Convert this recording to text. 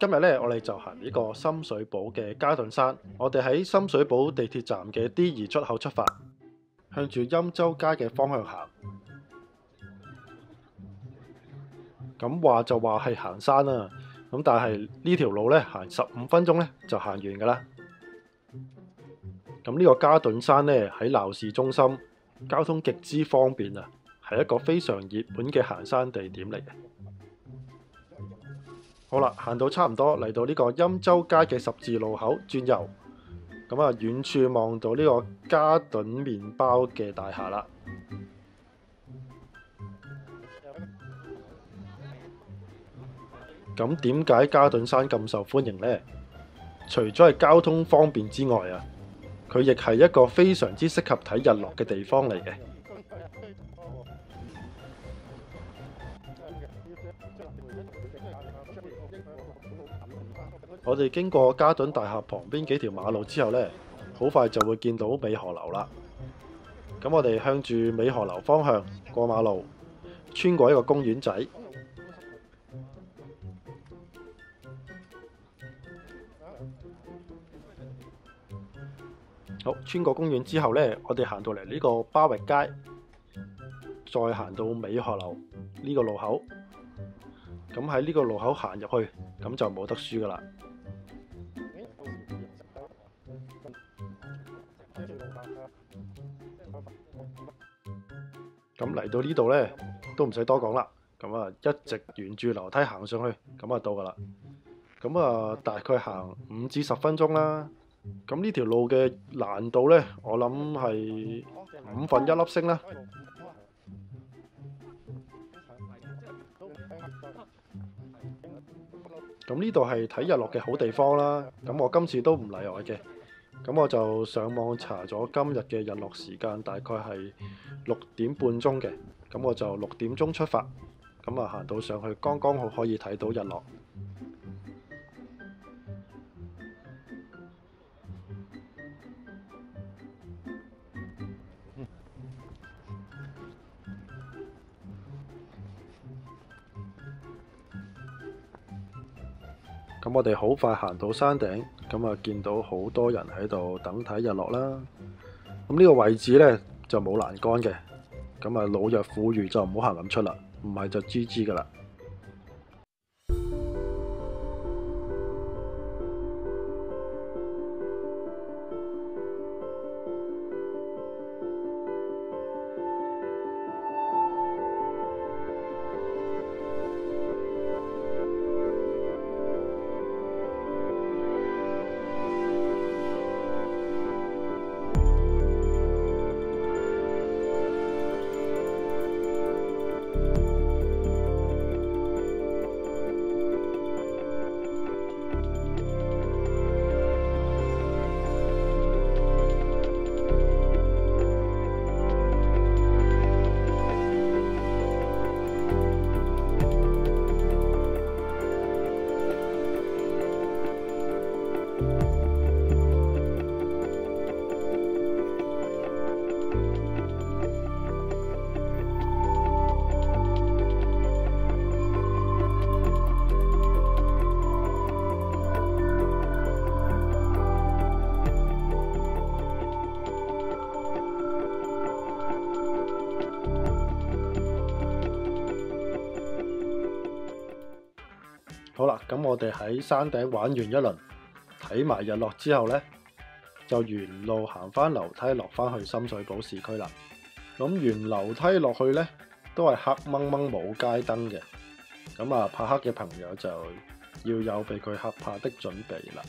今日咧，我哋就行呢個深水埗嘅嘉頓山。我哋喺深水埗地鐵站嘅 D 二出口出發，向住欽州街嘅方向行。咁話就話係行山啦，咁但係呢條路咧行十五分鐘咧就行完㗎啦。咁呢個嘉頓山咧喺鬧市中心，交通極之方便啊，係一個非常熱門嘅行山地點嚟嘅。好啦，行到差唔多嚟到呢個欽州街嘅十字路口轉右，咁啊遠處望到呢個嘉頓麵包嘅大廈啦。咁點解嘉頓山咁受歡迎呢？除咗係交通方便之外啊，佢亦係一個非常之適合睇日落嘅地方嚟嘅。我哋經過嘉頓大廈旁邊幾條馬路之後呢，好快就會見到美荷樓啦。咁我哋向住美荷樓方向過馬路，穿過一個公園仔。好，穿過公園之後呢，我哋行到嚟呢個巴域街，再行到美荷樓呢個路口。咁喺呢個路口行入去，咁就冇得輸噶啦。咁嚟到呢度呢，都唔使多講啦。咁啊，一直沿住樓梯行上去，咁啊到噶啦。咁啊，大概行五至十分鐘啦。咁呢條路嘅難度呢，我諗係五分一粒星啦。咁呢度係睇日落嘅好地方啦。咁我今次都唔例外嘅。咁我就上網查咗今日嘅日落時間，大概係六點半鐘嘅。咁我就六點鐘出發，咁啊行到上去，剛剛好可以睇到日落。咁我哋好快行到山頂，咁啊見到好多人喺度等睇日落啦。咁呢個位置呢，就冇欄杆嘅，咁啊老弱婦孺就唔好行咁出啦，唔係就 GG 噶啦。咁我哋喺山顶玩完一轮，睇埋日落之后呢，就沿路行翻楼梯落翻去深水埗市区啦。咁沿楼梯落去呢，都系黑掹掹冇街灯嘅。咁啊，怕黑嘅朋友就要有被佢吓怕的准备啦。